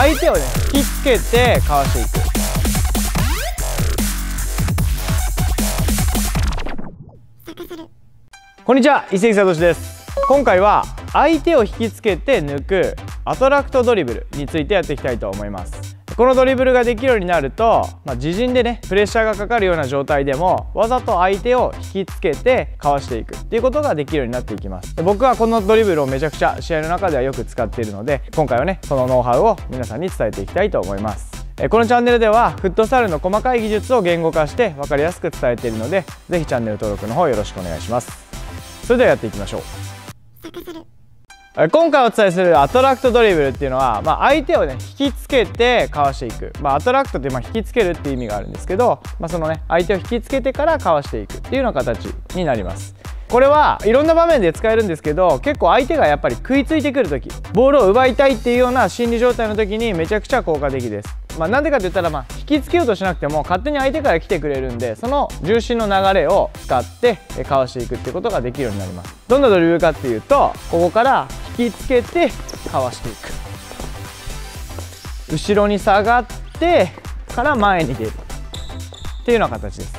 相手をね引きつけてかわしていく。こんにちは伊勢久俊です。今回は相手を引きつけて抜くアトラクトドリブルについてやっていきたいと思います。このドリブルができるようになると、まあ、自陣でねプレッシャーがかかるような状態でもわざと相手を引きつけてかわしていくっていうことができるようになっていきます。で僕はこのドリブルをめちゃくちゃ試合の中ではよく使っているので今回はねそのノウハウを皆さんに伝えていきたいと思います。このチャンネルではフットサルの細かい技術を言語化して分かりやすく伝えているので是非チャンネル登録の方よろしくお願いします。それではやっていきましょう。今回お伝えするアトラクトドリブルっていうのは、まあ、相手をね引きつけてかわしていく、まあ、アトラクトってまあ引きつけるっていう意味があるんですけど、まあ、そのね相手を引きつけてからかわしていくっていうような形になります。これはいろんな場面で使えるんですけど結構相手がやっぱり食いついてくる時ボールを奪いたいっていうような心理状態の時にめちゃくちゃ効果的です。まあ、なんでかって言ったら、まあ、引きつけようとしなくても勝手に相手から来てくれるんでその重心の流れを使ってかわしていくってことができるようになります。どんなドリブルかっていうとここからきつけてかわしていく。後ろに下がってから前に出る。っていうような形です。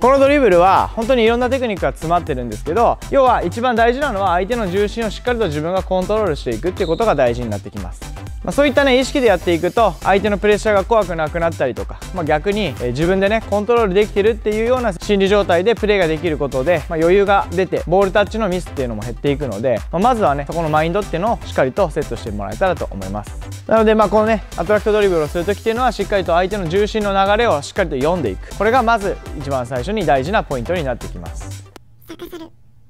このドリブルは本当にいろんなテクニックが詰まってるんですけど要は一番大事なのは相手の重心をしっかりと自分がコントロールしていくっていうことが大事になってきます。まあ、そういったね意識でやっていくと相手のプレッシャーが怖くなくなったりとか、まあ、逆に、え自分でねコントロールできてるっていうような心理状態でプレーができることで、まあ、余裕が出てボールタッチのミスっていうのも減っていくので、ままずはねそこのマインドっていうのをしっかりとセットしてもらえたらと思います。なのでまあこのねアトラクトドリブルをする時っていうのはしっかりと相手の重心の流れをしっかりと読んでいく。これがまず一番最初に大事なポイントになってきます。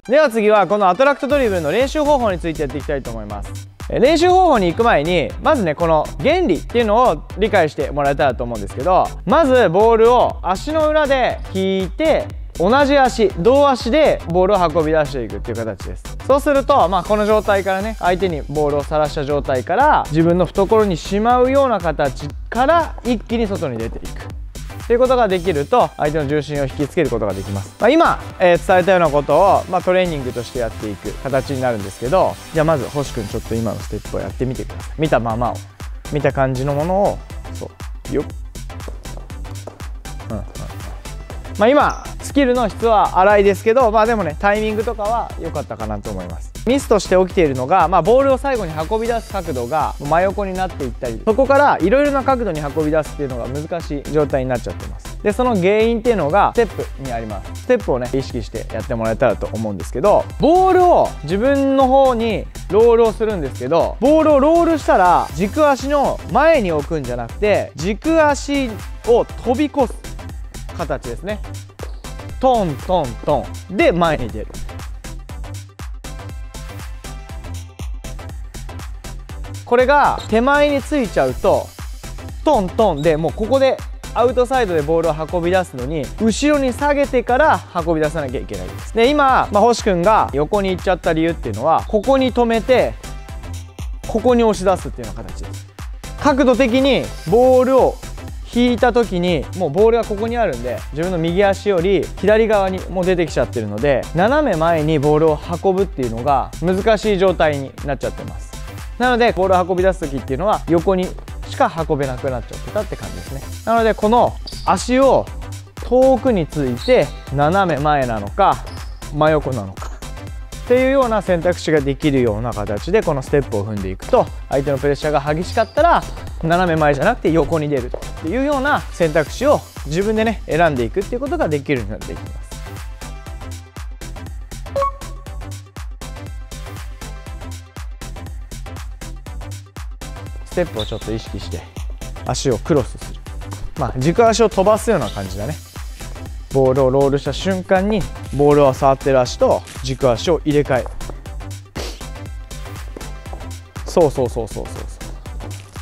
では次はこのアトラクトドリブルの練習方法についてやっていきたいと思います。練習方法に行く前にまずねこの原理っていうのを理解してもらえたらと思うんですけどまずボールを足の裏で引いて同じ足同足でボールを運び出していくっていう形です。そうすると、まあ、この状態からね相手にボールをさらした状態から自分の懐にしまうような形から一気に外に出ていく。っていうことができると相手の重心を引きつけることができます、まあ、今、えー、伝えたようなことを、まあ、トレーニングとしてやっていく形になるんですけどじゃあまず星君ちょっと今のステップをやってみてください。見たままを。見た感じのものを。そう。よっ、うんうん。まあ、今スキルの質は荒いですけどまあでもねタイミングとかは良かったかなと思います。ミスとして起きているのが、まあ、ボールを最後に運び出す角度が真横になっていったりそこからいろいろな角度に運び出すっていうのが難しい状態になっちゃってます。でその原因っていうのがステップにあります。ステップをね意識してやってもらえたらと思うんですけどボールを自分の方にロールをするんですけどボールをロールしたら軸足の前に置くんじゃなくて軸足を飛び越す形ですね。トントントンで前に出る。これが手前についちゃうとトントンでもうここでアウトサイドでボールを運び出すのに後ろに下げてから運び出さなきゃいけないです。で今、まあ、星君が横に行っちゃった理由っていうのはここに止めてここに押し出すっていうような形です。角度的にボールを引いた時にもうボールがここにあるんで自分の右足より左側にもう出てきちゃってるので斜め前にボールを運ぶっていうのが難しい状態になっちゃってます。なのでボールを運び出す時っていうのは横にしか運べなくなっちゃってたって感じですね。なのでこの足を遠くについて斜め前なのか真横なのかっていうような選択肢ができるような形でこのステップを踏んでいくと相手のプレッシャーが激しかったら斜め前じゃなくて横に出るっていうような選択肢を自分でね選んでいくっていうことができるようになっていきます。ステップをちょっと意識して足をクロスする。まあ軸足を飛ばすような感じだね。ボールをロールした瞬間にボールを触ってる足と軸足を入れ替え。るそうそうそうそうそう。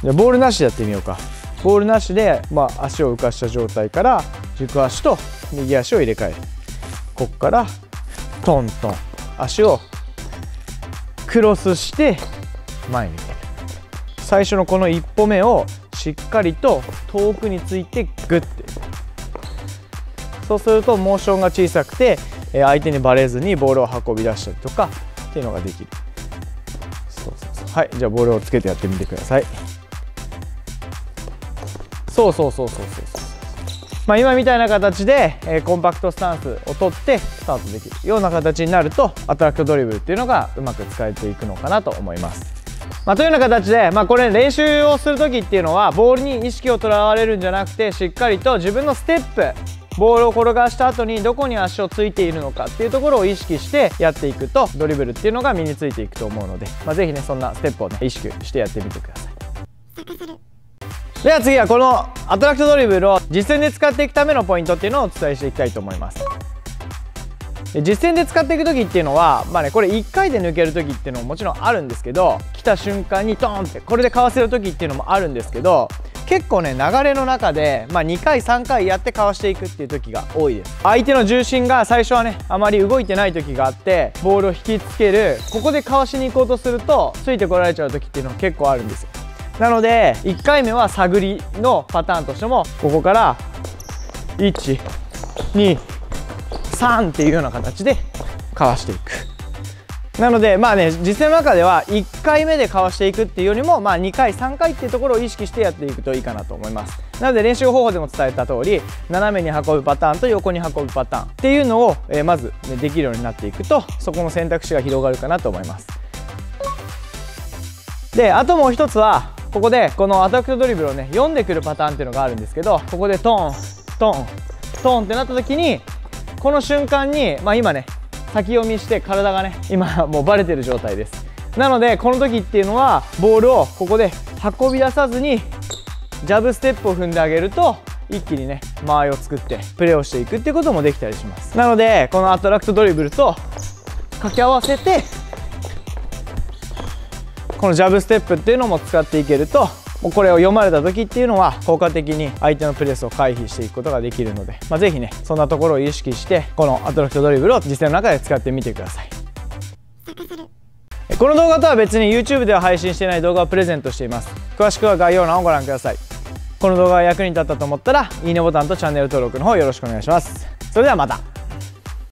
そうボールなしでやってみようか。ボールなしで、まあ、足を浮かした状態から軸足と右足を入れ替え。るここからトントン。足をクロスして前に出る最初のこの一歩目をしっかりと遠くについてグッてそうするとモーションが小さくて相手にバレずにボールを運び出したりとかっていうのができる。そうそうそう。はいじゃあボールをつけてやってみてください。そうそうそうそうそうそう。まあ、今みたいな形で、え、コンパクトスタンスを取ってスタートできるような形になるとアトラクトドリブルっていうのがうまく使えていくのかなと思います。まあ、というような形で、まあ、これ練習をする時っていうのはボールに意識をとらわれるんじゃなくてしっかりと自分のステップボールを転がした後にどこに足をついているのかっていうところを意識してやっていくとドリブルっていうのが身についていくと思うので、まあ、ぜひねそんなステップをね意識してやってみてください。では次はこのアトラクトドリブルを実践で使っていくためのポイントっていうのをお伝えしていきたいと思います実践で使っていく時っていうのはまあねこれ1回で抜ける時っていうのももちろんあるんですけど来た瞬間にトーンってこれでかわせる時っていうのもあるんですけど結構ね流れの中で、まあ、2回3回やってかわしていくっていう時が多いです。相手の重心が最初はねあまり動いてない時があってボールを引きつけるここでかわしに行こうとするとついてこられちゃう時っていうのも結構あるんですよ。なので1回目は探りのパターンとしてもここから123っていうような形でかわしていく。なのでまあね実践の中では1回目でかわしていくっていうよりもまあ2回3回っていうところを意識してやっていくといいかなと思います。なので練習方法でも伝えた通り斜めに運ぶパターンと横に運ぶパターンっていうのを、えまず、ね、できるようになっていくとそこの選択肢が広がるかなと思います。であともう一つはここでこのアタックドリブルをね読んでくるパターンっていうのがあるんですけどここでトーントーントーンってなった時にこの瞬間にまあ今ね先読みして体がね今もうバレてる状態です。なのでこの時っていうのはボールをここで運び出さずにジャブステップを踏んであげると一気にね間合いを作ってプレーをしていくっていうこともできたりします。なのでこのアトラクトドリブルと掛け合わせてこのジャブステップっていうのも使っていけるともうこれを読まれた時っていうのは効果的に相手のプレスを回避していくことができるので、まあ、ぜひねそんなところを意識してこのアトラクトドリブルを実践の中で使ってみてください。この動画とは別に YouTube では配信していない動画をプレゼントしています。詳しくは概要欄をご覧ください。この動画が役に立ったと思ったらいいねボタンとチャンネル登録の方よろしくお願いします。それではまた。